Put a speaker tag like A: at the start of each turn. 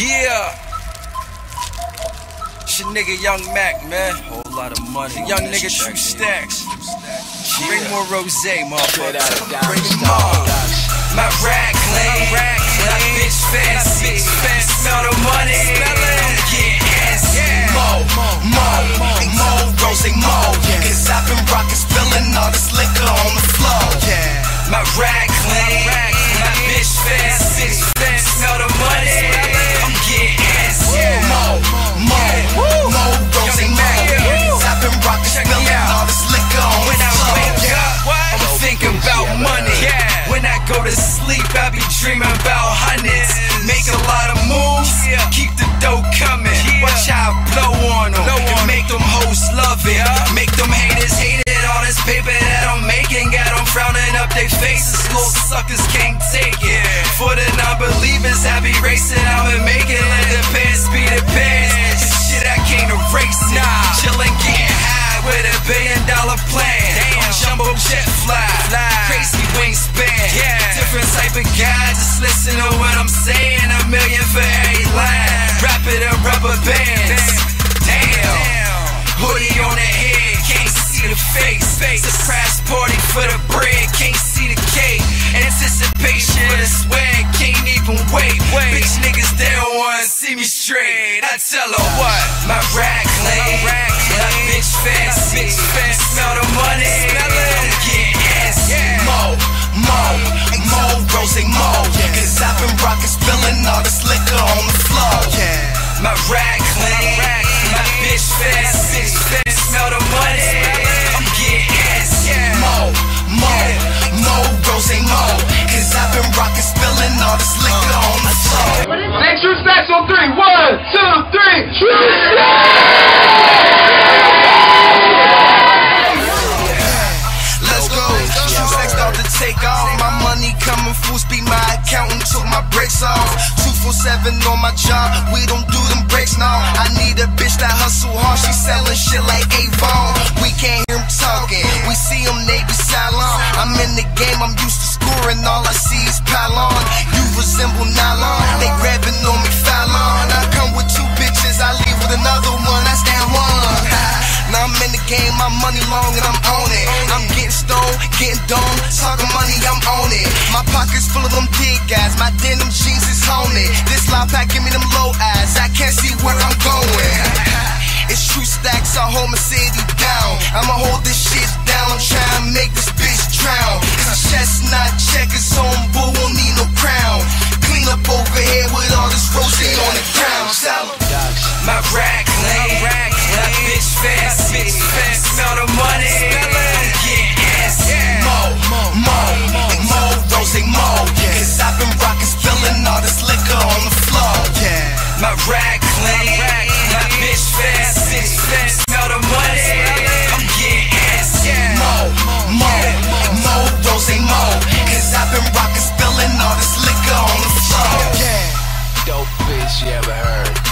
A: Yeah. Your nigga Young Mak, man. Whole lot of money. Young nigga True Stacks. Bring more rose, motherfucker. Bring them all. My rack clean. My bitch fast. Dreaming about hundreds. Make a lot of moves, keep the dough coming. Watch how I blow on them and make them hoes love it. Make them haters hate it. All this paper that I'm making got them frowning up their faces. Little suckers can't take it. For the non-believers, I be racing. I'ma make it. Let the past be the past. This shit I can't erase it. Chillin', getting high with a billion dollar plan. On jumbo jet fly, crazy wingspan. Just listen to what I'm saying. A million for every line. Wrap it in rubber bands. Damn. Hoodie on the head, can't see the face. Surprise party for the bread, can't see the cake. Anticipation for the swag, can't even wait. Bitch niggas, they don't wanna see me straight. I tell her what, my rack clean, my bitch fast, smell the money.
B: Off. Two four seven on my job. We don't do them breaks now. I need a bitch that hustle hard. She selling shit like Avon. We can't hear hear 'em talking. We see 'em, they silent. I'm in the game. I'm used to scoring. All I see is pylon. You resemble nylon. They grabbing on me Fallon. I come with two bitches. I leave with another one. That's that one. Now I'm in the game, my money long and I'm on it. I'm getting stoned, getting done, talking money, I'm on it. My pockets full of them dick guys, my denim haunted. This loud pack give me them low eyes, I can't see where I'm going. It's true stacks, I hold my city down. I'ma hold this shit down, try and make this bitch drown. It's a chestnut rack clean. My bitch fast, six fast, smell the money. I'm getting ass. Mo, mo, mo, rose mo. Cause I've been rockin', spillin' all this liquor on the floor. Dope bitch you ever heard.